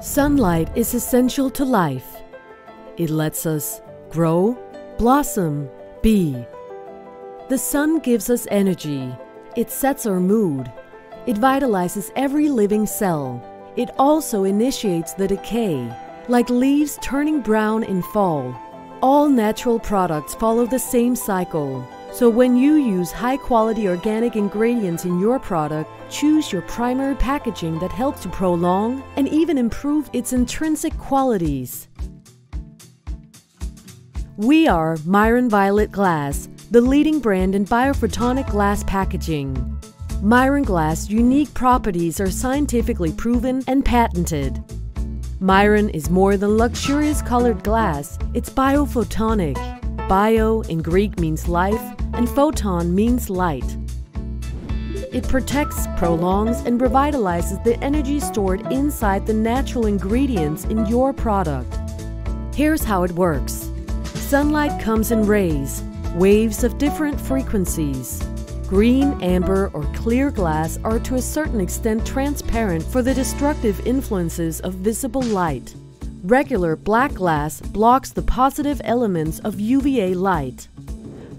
Sunlight is essential to life. It lets us grow, blossom, be. The sun gives us energy. It sets our mood. It vitalizes every living cell. It also initiates the decay, like leaves turning brown in fall. All natural products follow the same cycle. So when you use high quality organic ingredients in your product, choose your primary packaging that helps to prolong and even improve its intrinsic qualities. We are Miron Violet Glass, the leading brand in biophotonic glass packaging. Miron Glass unique properties are scientifically proven and patented. Miron is more than luxurious colored glass, it's biophotonic. Bio in Greek means life, and photon means light. It protects, prolongs, and revitalizes the energy stored inside the natural ingredients in your product. Here's how it works sunlight comes in rays, waves of different frequencies. Green, amber, or clear glass are to a certain extent transparent for the destructive influences of visible light. Regular black glass blocks the positive elements of UVA light.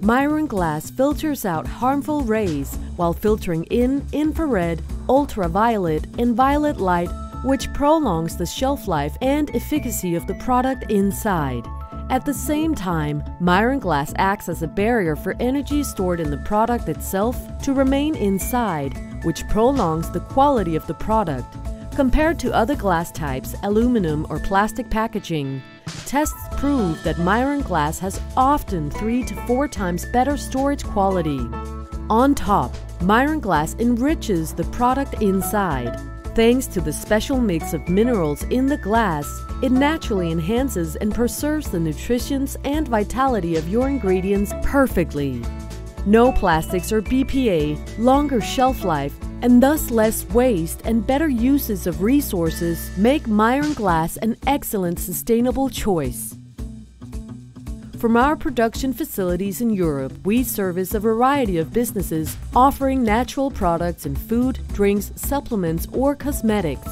Miron glass filters out harmful rays while filtering in infrared, ultraviolet, and violet light, which prolongs the shelf life and efficacy of the product inside. At the same time, Miron glass acts as a barrier for energy stored in the product itself to remain inside, which prolongs the quality of the product. Compared to other glass types, aluminum or plastic packaging, tests prove that Miron glass has often 3 to 4 times better storage quality. On top, Miron glass enriches the product inside. Thanks to the special mix of minerals in the glass, it naturally enhances and preserves the nutrition and vitality of your ingredients perfectly. No plastics or BPA, longer shelf life, and thus less waste and better uses of resources make Miron Glass an excellent sustainable choice. From our production facilities in Europe, we service a variety of businesses offering natural products in food, drinks, supplements, or cosmetics.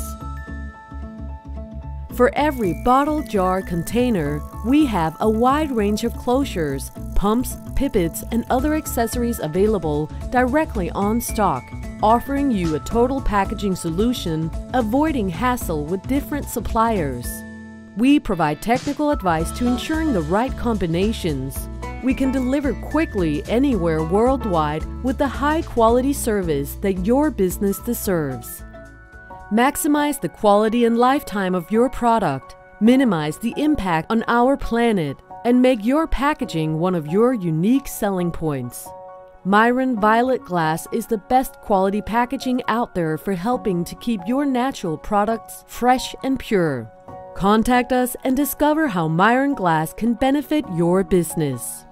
For every bottle, jar, container, we have a wide range of closures, pumps, pipettes, and other accessories available directly on stock offering you a total packaging solution, avoiding hassle with different suppliers. We provide technical advice to ensuring the right combinations. We can deliver quickly anywhere worldwide with the high quality service that your business deserves. Maximize the quality and lifetime of your product, minimize the impact on our planet, and make your packaging one of your unique selling points. Miron Violet Glass is the best quality packaging out there for helping to keep your natural products fresh and pure. Contact us and discover how Miron Glass can benefit your business.